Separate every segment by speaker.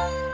Speaker 1: that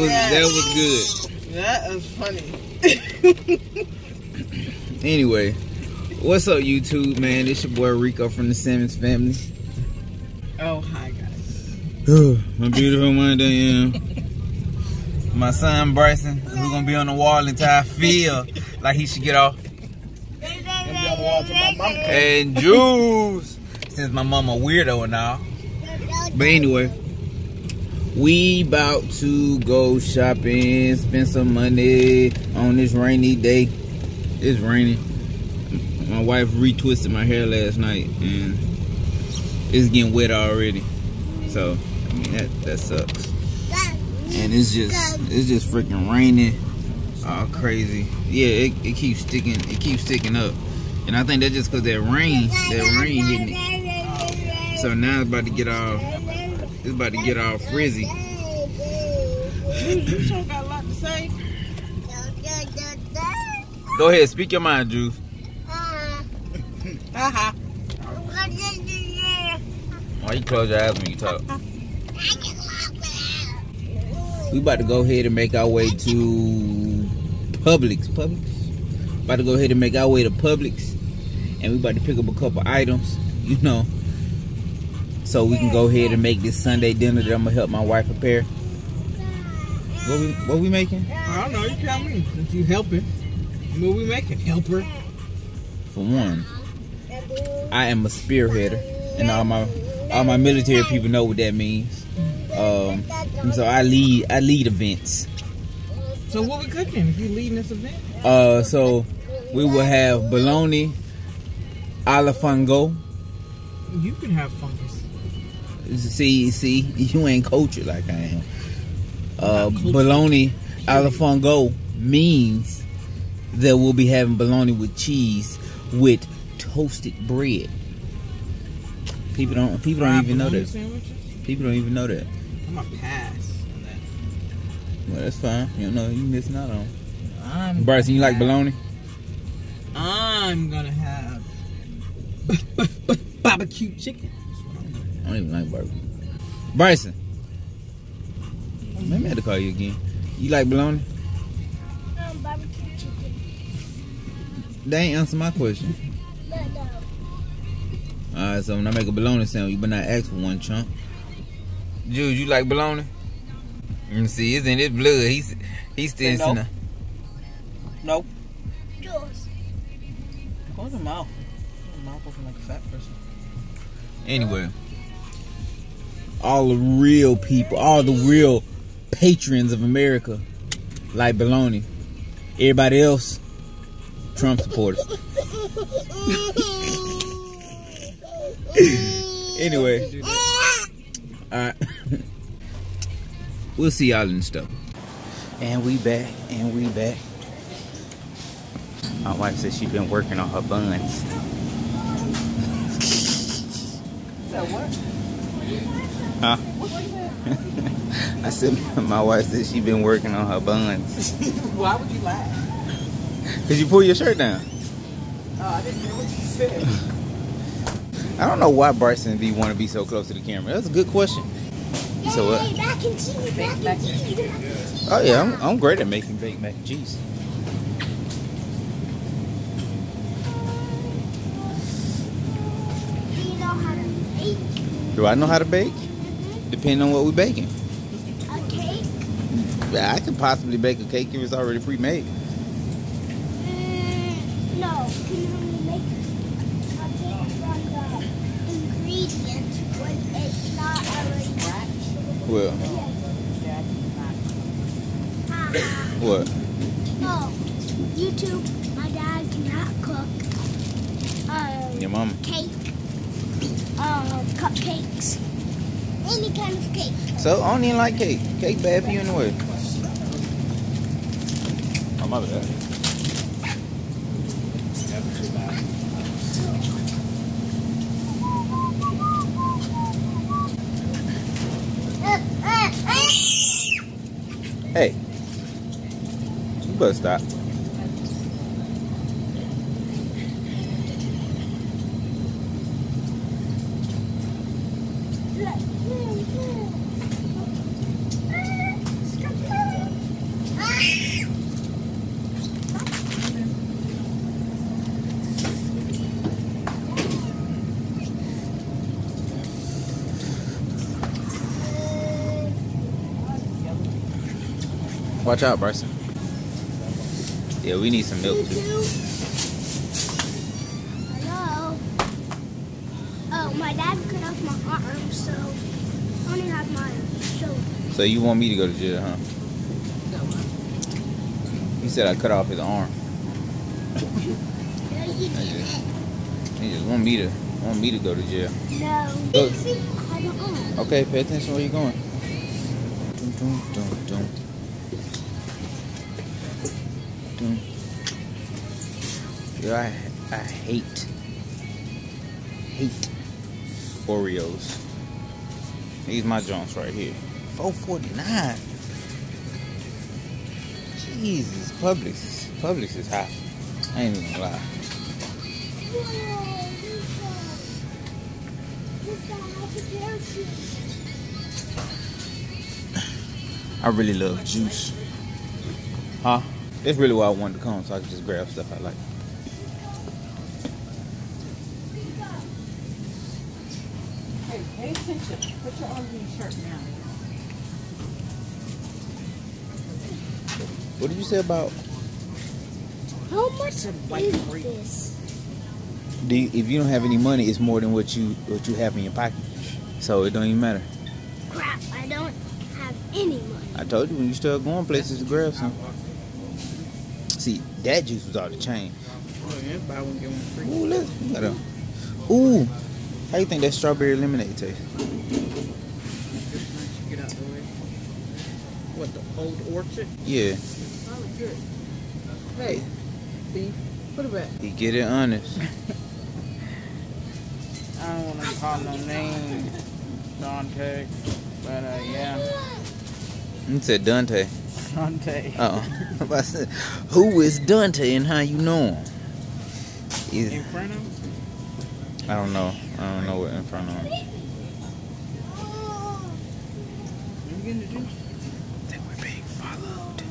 Speaker 1: was that was good.
Speaker 2: That was funny.
Speaker 1: Anyway, what's up, YouTube, man? It's your boy Rico from the Simmons family.
Speaker 2: Oh, hi, guys.
Speaker 1: My beautiful Monday, My son Bryson, who's gonna be on the wall until I feel like he should get off. And Jules, since my mama weirdo and all. But anyway, we about to go shopping, spend some money on this rainy day. It's raining. My wife retwisted my hair last night and it's getting wet already. So I mean that that sucks. And it's just it's just freaking raining. All crazy. Yeah, it, it keeps sticking it keeps sticking up. And I think that's just cause that rain, that rain hitting it. So now it's about to get all it's about to get all frizzy.
Speaker 2: You sure got a lot to say.
Speaker 1: Go ahead, speak your mind, Juice.
Speaker 2: Haha.
Speaker 1: Why you close your eyes when you talk? We about to go ahead and make our way to Publix. Publix? About to go ahead and make our way to Publix. And we about to pick up a couple items, you know. So we can go ahead and make this Sunday dinner that I'm gonna help my wife prepare. What we what we making?
Speaker 2: I don't know. You tell me. Since you helping. What we making? Helper.
Speaker 1: For one, I am a spearheader, and all my all my military people know what that means. Um, so I lead I lead events.
Speaker 2: So what we cooking if you leading this event?
Speaker 1: Uh, so we will have bologna a la fango.
Speaker 2: You can have fungus.
Speaker 1: See, see, you ain't cultured like I am. Uh, bologna a la fango means that we'll be having bologna with cheese with toasted bread. People don't people don't even know that.
Speaker 2: Sandwiches?
Speaker 1: People don't even know that.
Speaker 2: I'm gonna pass on that.
Speaker 1: Well, that's fine. You don't know you missing out on.
Speaker 2: I'm
Speaker 1: Bryson, you like bologna?
Speaker 2: I'm gonna have barbecue chicken.
Speaker 1: I don't even like barbecue. Bryson. Maybe I had to call you again. You like bologna?
Speaker 3: Um, barbecue chicken.
Speaker 1: They ain't answer my question.
Speaker 3: No, no.
Speaker 1: Alright, so when I make a bologna sandwich, you better not ask for one chunk. Jude, you like bologna? Let me see, it's in his blood. He's he's still
Speaker 2: Say no.
Speaker 1: no.
Speaker 2: Nope.
Speaker 3: Jules.
Speaker 2: Go in the mouth. Your mouth open like a fat person.
Speaker 1: Anyway, all the real people, all the real patrons of America like baloney. Everybody else, Trump supporters. anyway, alright. we'll see y'all in the stuff. And we back, and we back. My wife said she's been working on her buns.
Speaker 2: So what?
Speaker 1: Huh? I said my wife said she been working on her buns.
Speaker 2: Why would you laugh?
Speaker 1: Cause you pull your shirt down.
Speaker 2: Oh, I didn't hear what you said.
Speaker 1: I don't know why Bryson V want to be so close to the camera. That's a good question. So what?
Speaker 3: Mac and cheese, mac and cheese.
Speaker 1: Oh yeah, I'm, I'm great at making baked mac and cheese.
Speaker 3: Do you know how to
Speaker 1: Do I know how to bake? Depending on what we're baking.
Speaker 3: A cake?
Speaker 1: I could possibly bake a cake if it's already pre-made.
Speaker 3: Mm, no. Can you make a cake from the ingredients when it's not already
Speaker 1: Well,
Speaker 3: Haha.
Speaker 1: what?
Speaker 3: Oh, YouTube, my dad cannot cook. Um,
Speaker 1: Your mom.
Speaker 3: cake, uh, cupcakes, any kind of cake.
Speaker 1: So I don't even like cake. Cake bad for you anyway. Oh my bad. Uh, uh, uh. Hey, you better stop. Watch out, Bryson. Yeah, we need some milk too.
Speaker 3: Hello. Oh, my dad cut off my arm, so I only have my shoulder.
Speaker 1: So you want me to go to jail, huh? No. He said I cut off his arm.
Speaker 3: No, you didn't.
Speaker 1: He just want me to want me to go to jail.
Speaker 3: No.
Speaker 1: Look.
Speaker 3: I don't know.
Speaker 1: Okay, pay attention where you're going. Dum, dum, dum, I, I hate, hate Oreos. These my joints right here. 449. Jesus, Publix, Publix is hot. I ain't even gonna lie. I really love juice. Huh? That's really why I wanted to come, so I could just grab stuff I like.
Speaker 4: Your arms shirt now.
Speaker 1: What did you say about
Speaker 3: How much is
Speaker 4: white grape.
Speaker 3: this?
Speaker 1: do you, if you don't have any money, it's more than what you what you have in your pocket. So it don't even matter.
Speaker 3: Crap, I don't have any money.
Speaker 1: I told you when you start going places to grab some. See, that juice was out the chain.
Speaker 2: Oh, yeah, buy get one.
Speaker 1: Ooh, look. you got a- Ooh. How you think that strawberry lemonade taste?
Speaker 2: Get out the way. What, the old orchard?
Speaker 1: Yeah.
Speaker 2: Probably good. Hey, Steve, put it back.
Speaker 1: You get it honest.
Speaker 2: I don't want to call no name, Dante, but uh, yeah,
Speaker 1: You said Dante.
Speaker 2: Dante.
Speaker 1: Oh. I said, Who is Dante and how you know him? Is-
Speaker 2: In front of him?
Speaker 1: I don't know. I don't know what in front of him.
Speaker 2: You getting the juice?
Speaker 1: That we're being followed.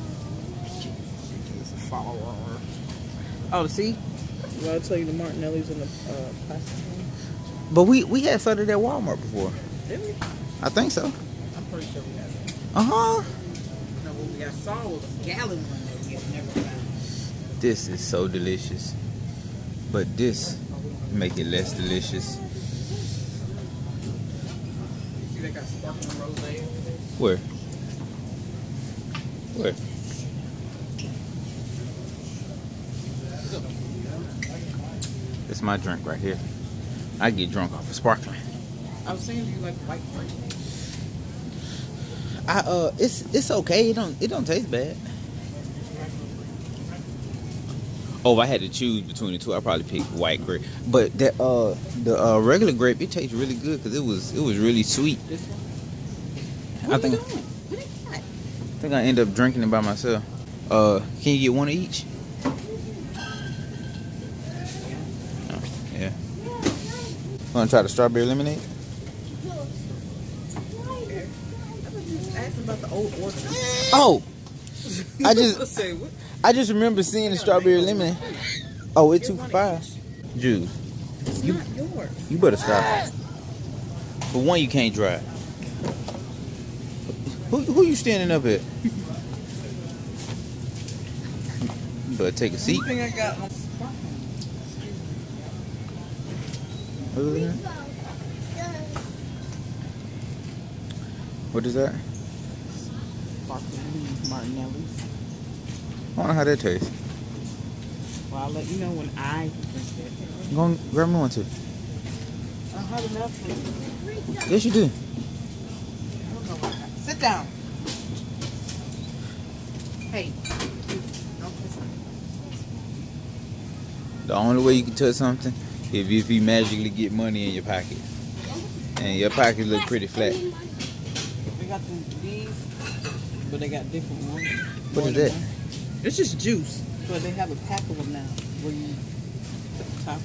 Speaker 2: He's a follower. Oh, see? Well, I'll tell you the Martinelli's in the uh, plastic one.
Speaker 1: But we we had soda at Walmart before.
Speaker 2: Did we?
Speaker 1: I think so.
Speaker 2: I'm pretty sure we have it.
Speaker 1: Uh huh.
Speaker 2: No, what we I saw was a gallon one that we had never found.
Speaker 1: This is so delicious. But this make it less delicious. Where? Where? It's my drink right here. I get drunk off of sparkling.
Speaker 2: I was saying, do you like white grape?
Speaker 1: I uh, it's it's okay. It don't it don't taste bad. Oh, if I had to choose between the two, I'd probably pick white grape. But that uh, the uh, regular grape, it tastes really good because it was it was really sweet. I think
Speaker 2: What are you doing? Put it back.
Speaker 1: I think I end up drinking it by myself. Uh, can you get one of each? Oh, yeah. Want to try the strawberry lemonade?
Speaker 2: I was just asking about the old.
Speaker 1: Oh, I just-
Speaker 2: Let's say, what?
Speaker 1: I just remember seeing the strawberry lemonade. Oh, it's two for five. Juice,
Speaker 2: It's
Speaker 1: You-
Speaker 2: not yours.
Speaker 1: you better stop. For one, you can't drive. Who, who you standing up at? but take a seat.
Speaker 2: You think I got on
Speaker 1: What is that? What is that?
Speaker 2: sparkling Martinelli's?
Speaker 1: I don't know how that tastes.
Speaker 2: Well, I'll let you know when I drink it.
Speaker 1: Go and grab me one too.
Speaker 2: I have enough. for you.
Speaker 1: Yes, you do.
Speaker 2: I don't know what I- Sit down. Hey. Don't touch me.
Speaker 1: The only way you can touch something if if you magically get money in your pocket. And your pocket look pretty flat.
Speaker 2: They got these, but they got different ones.
Speaker 1: What
Speaker 2: More
Speaker 1: that?
Speaker 2: one. It's just juice, but they have a pack of them now where you put the top on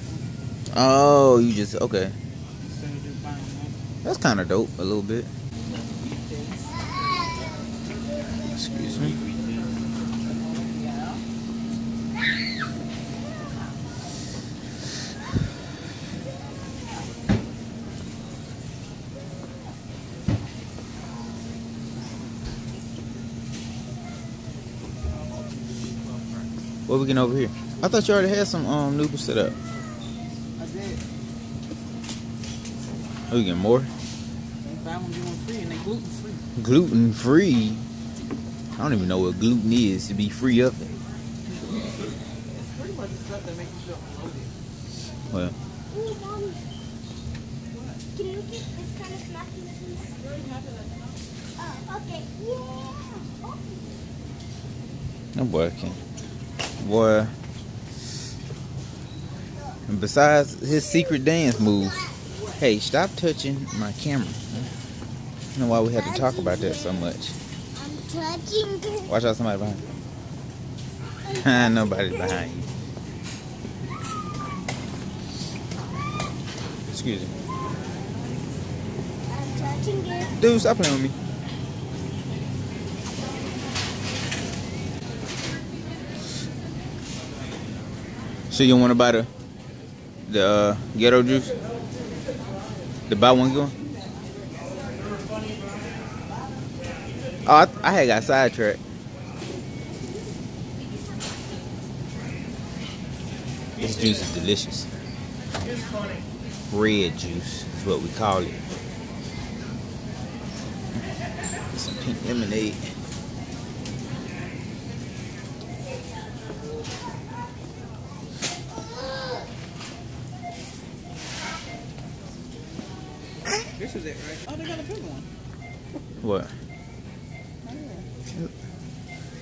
Speaker 1: Oh, you just okay.
Speaker 2: instead of just buying one.
Speaker 1: That's kind of dope a little bit. Excuse me. What we getting over here? I thought you already had some um noodles set up.
Speaker 2: I did.
Speaker 1: Oh, we getting more?
Speaker 2: They buy one, get one free, and they gluten free.
Speaker 1: Gluten free. I don't even know what gluten is to be free of it.
Speaker 2: It's pretty much the stuff that makes you feel bloated.
Speaker 1: Well,
Speaker 3: Ooh, Mommy. Can you get this kind of please? Oh, okay. Yeah. Oh.
Speaker 1: no boy. And besides his secret dance move, hey, stop touching my camera. I know why we had to talk about that so much.
Speaker 3: Touching it.
Speaker 1: Watch out, somebody behind you. Nobody's behind you. Excuse me.
Speaker 3: I'm touching it.
Speaker 1: Dude, stop playing with me. So you want to buy the the uh, ghetto juice? The buy one get one? Oh, I, I had got sidetracked. This juice is delicious. Red juice is what we call it. Some pink lemonade.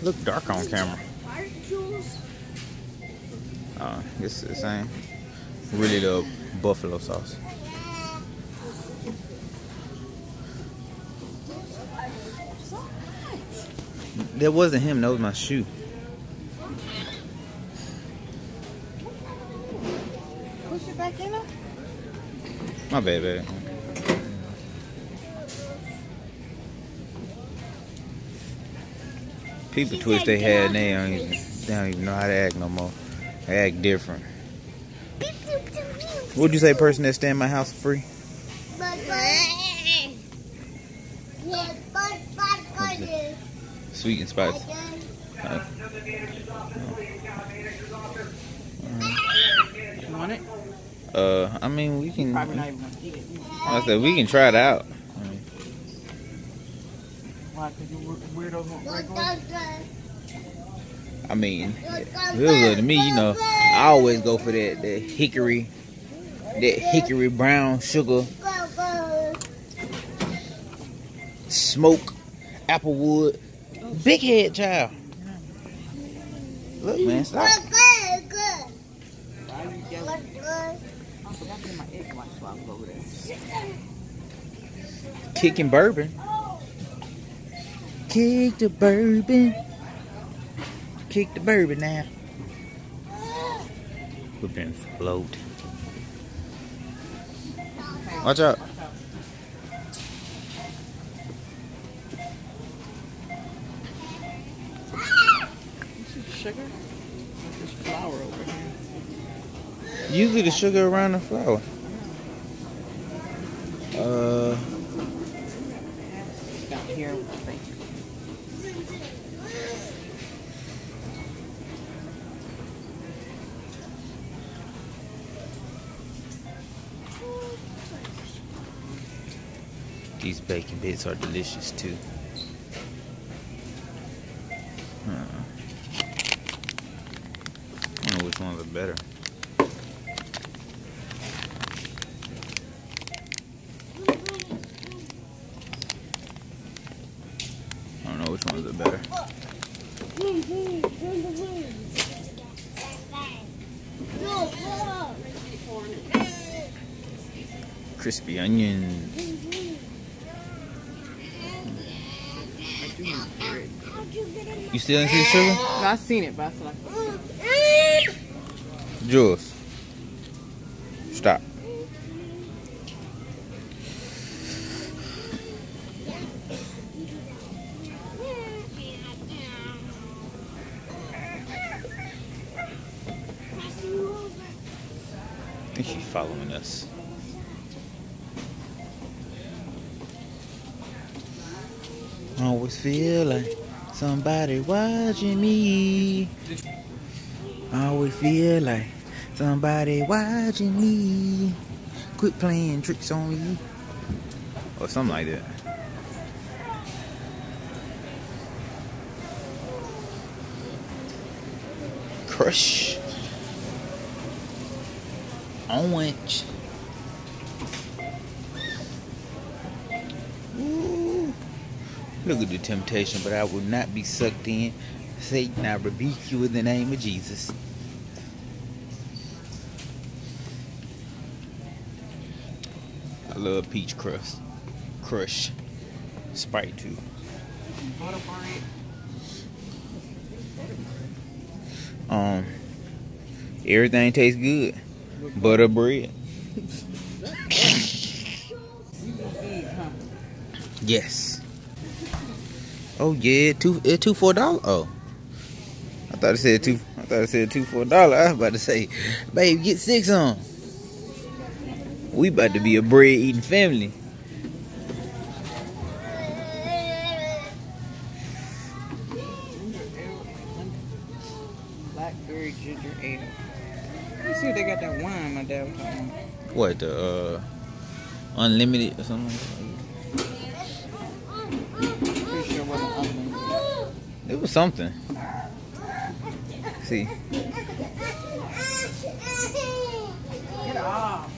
Speaker 1: Look dark on camera.
Speaker 3: Art juice.
Speaker 1: Uh, it's the same. Really love buffalo sauce. That wasn't him. That was my shoe.
Speaker 2: Push it back in there.
Speaker 1: My bad, baby. People twist their head and they don't, even, they don't even know how to act no more. They act different. What'd you say, person that stay in my house for free? Sweet and spicy.
Speaker 3: but,
Speaker 2: You want it?
Speaker 1: Uh, I mean, we can.
Speaker 2: Not even gonna.
Speaker 1: I said we can try it out. I mean, it to me, you know, I always go for that that hickory, that hickory brown sugar smoke applewood. Big head child. Look, man, stop.
Speaker 2: Why you
Speaker 1: Kick the bourbon. Kick the bourbon now. We've been float. Watch out.
Speaker 2: This is sugar? This is flour over here.
Speaker 1: Usually the sugar around the flour. These bacon bits are delicious too. Huh. I don't know which ones are better. I don't know which ones are better.
Speaker 3: Boom, boom, boom, boom, boom. Go, go.
Speaker 1: Crispy onions.
Speaker 2: I do need bread.
Speaker 3: How'd you get in my
Speaker 1: You still ain't see the sugar?
Speaker 2: No, I seen it, but I feel like
Speaker 1: Jules. Feel like somebody watching me. I always feel like somebody watching me. Quit playing tricks on me. Or something like that. Crush. Orange. Look at the temptation, but I will not be sucked in. Satan, I rebuke you in the name of Jesus. I love peach crust. Crush. Sprite too. Um everything tastes good. Butter bread.
Speaker 2: You can eat, huh?
Speaker 1: Yes. Oh yeah, two it two for a dollar. Oh. I thought it said two I thought it said two for a dollar. I was about to say, babe, get six on. We about to be a bread eating family.
Speaker 2: Blackberry ginger ale. Let's see if they got that wine my dad was talking about.
Speaker 1: What the uh unlimited or something? Was something. See.
Speaker 2: Get off.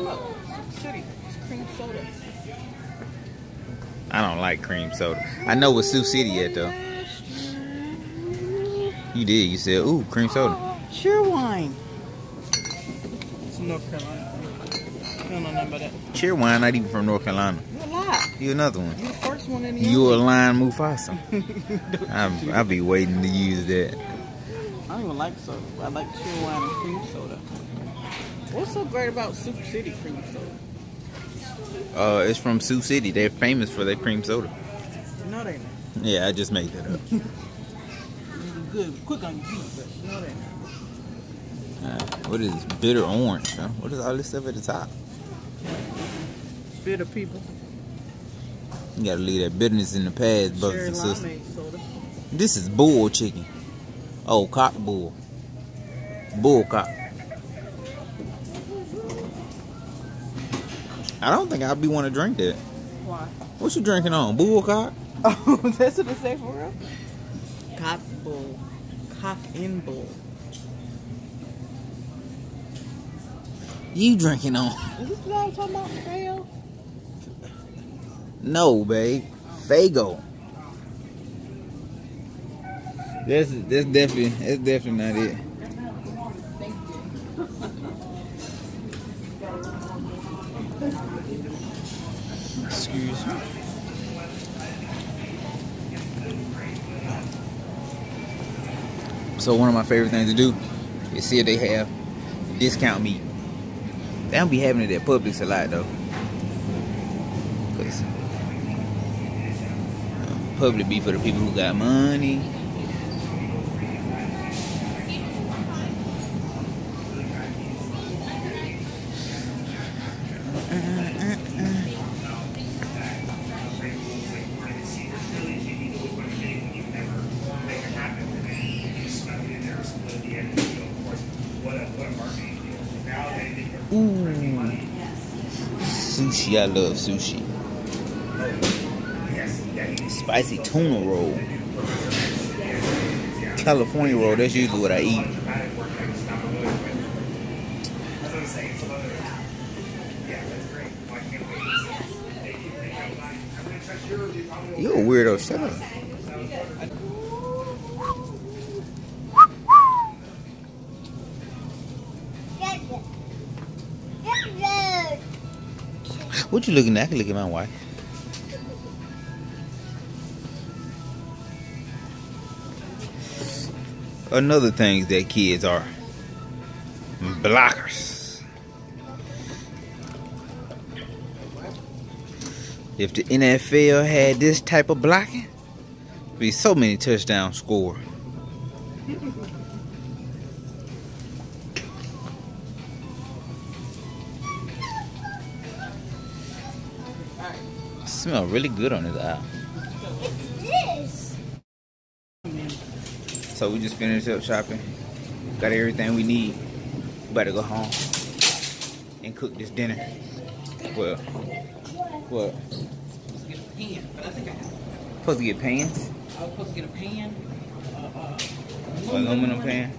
Speaker 2: Look, City. It's cream soda.
Speaker 1: I don't like cream soda. I know what Sioux City at though. You did. You said, "Ooh, cream soda."
Speaker 2: Cheerwine. It's North Carolina. You don't know nothing about that.
Speaker 1: Cheer wine, not even from North Carolina.
Speaker 2: You a lot.
Speaker 1: You another one.
Speaker 2: You the first one in the
Speaker 1: You a line Mufasa. I'm, I'll be waiting to use that.
Speaker 2: I don't even like soda. I like chill wine and cream soda. What's so great about Sioux City cream soda?
Speaker 1: Uh, it's from Sioux City. They're famous for their cream soda.
Speaker 2: No, they not.
Speaker 1: Yeah, I just made that up.
Speaker 2: You good, quick on your feet, but no, they not.
Speaker 1: Uh, what is this? Bitter orange? Huh? What is all this stuff at the top?
Speaker 2: Bitter people.
Speaker 1: You gotta leave that bitterness in the past, brothers
Speaker 2: Cherry
Speaker 1: and sisters.
Speaker 2: soda.
Speaker 1: This is bull chicken. Oh, cock bull. Bull cock. I don't think I'd be want to drink that.
Speaker 2: Why?
Speaker 1: What you drinking on? Bull cock?
Speaker 2: Oh, that's what they say for real? Cock bull. Cock and bull.
Speaker 1: You drinking on?
Speaker 2: Is this what I was talking about, Fayo?
Speaker 1: No, babe. Fago. That's that's definitely that's definitely not it. Excuse me. So one of my favorite things to do is see if they have discount meat. They don't be having it at Publix a lot though. Probably be for the people who got money. Ooh. Sushi, I love sushi. Spicy tuna roll. California roll. That's usually what I eat. You're a weirdo. Shut up. What you looking at? I can look at my wife. Another thing that kids are blockers. If the NFL had this type of blocking, be so many touchdowns scored. Smell really good on his eye. So we just finished up shopping. Got everything we need. To go home and cook this dinner. Well, what?
Speaker 2: Supposed to get a pan, I think I have.
Speaker 1: Supposed to get pans?
Speaker 2: I was supposed to get a pan, uh, uh,
Speaker 1: Aluminum pan?